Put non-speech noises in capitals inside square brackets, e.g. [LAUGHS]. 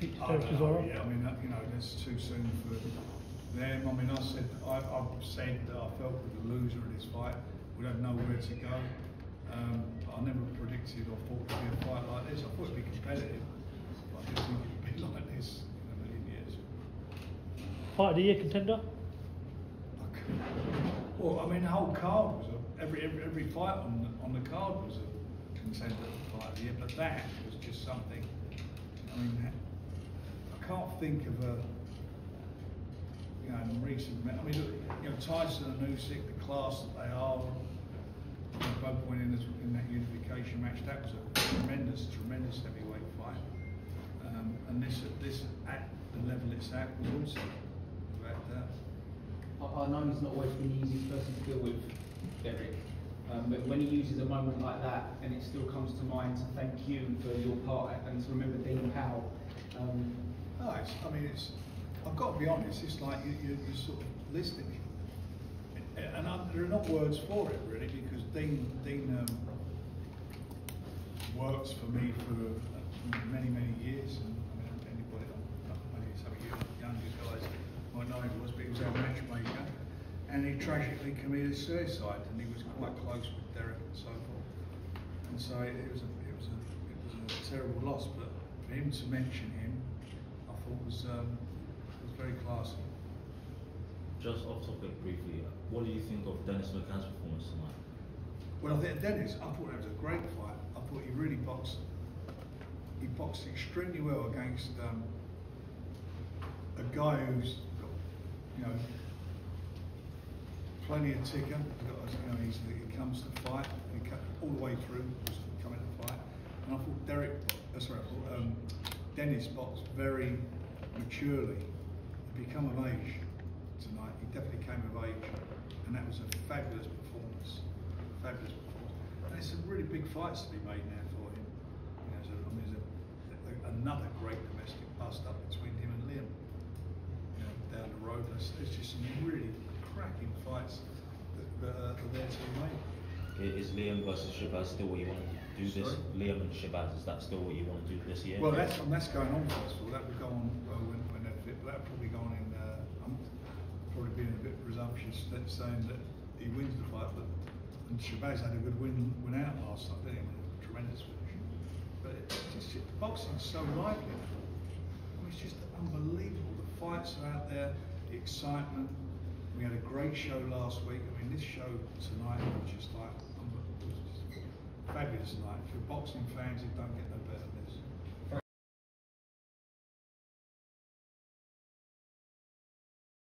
I Derek don't? Yeah, I mean, that- you know, that's too soon for them. I mean, I said, I, I've said that I felt that the loser in this fight would have nowhere to go. Um, I never predicted or thought it would be a fight like this. I thought it'd be competitive. But I didn't think it'd be [LAUGHS] like this in a million years. Fight of the year contender? Well, I mean, the whole card was a, every, every every fight on the, on the card was a contender for fight of the year, but that was just something. I mean, think of a you know in recent. I mean, you know, Tyson and Usyk, the class that they are, you know, both winning this, in that unification match. That was a tremendous, tremendous heavyweight fight. Um, and this, this at the level it's at was also doubt. I, I know he's not always been the easiest person to deal with, Derek. Um, but when he uses a moment like that, and it still comes to mind to thank you for your part and to remember Dean Powell. Um, No, it's, I mean, it's, I've got to be honest, it's like you, you're sort of listening. And I, there are not words for it really, because Dean, Dean um, works for me for many, many years. And I mean, anybody, maybe some of you younger guys might know he was, but he was our matchmaker. And he tragically committed suicide, and he was quite close with Derek and so forth. And so it, was a, it was a, it was a terrible loss. But for him to mention him, thought was um, was very classy. Just off topic briefly, what do you think of Dennis McCann's performance tonight? Well, I think Dennis, I thought that was a great fight. I thought he really boxed. He boxed extremely well against um, a guy who's got, you know, plenty of ticker. Got, you know, he's, he comes to fight. He cut all the way through, was coming to fight. And I thought Derek, uh, sorry, I thought, um, Dennis boxed very maturely. He become of age tonight. He definitely came of age, and that was a fabulous performance. Fabulous performance. And there's some really big fights to be made now for him. You know, so, I mean, there's a, a, another great domestic bust up between him and Liam. You know, down the road. There's, there's just some really cracking fights that, that uh, are there to be made. Is Liam versus Shabazz still what you want to do this? Sorry? Liam and Shabazz, is that still what you want to do this year? Well, that's that's going on first of all. That will go on well, when, when they're fit. That'll probably go on in. Uh, I'm probably being a bit saying that he wins the fight, but and Shabazz had a good win win out last night, didn't he? Tremendous finish. But it's just boxing's so lively. I mean, it's just unbelievable. The fights are out there, the excitement. We had a great show last week. I mean, this show tonight was just like was just fabulous night. For boxing fans, it don't get no